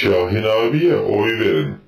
Şahin abiye oy verin.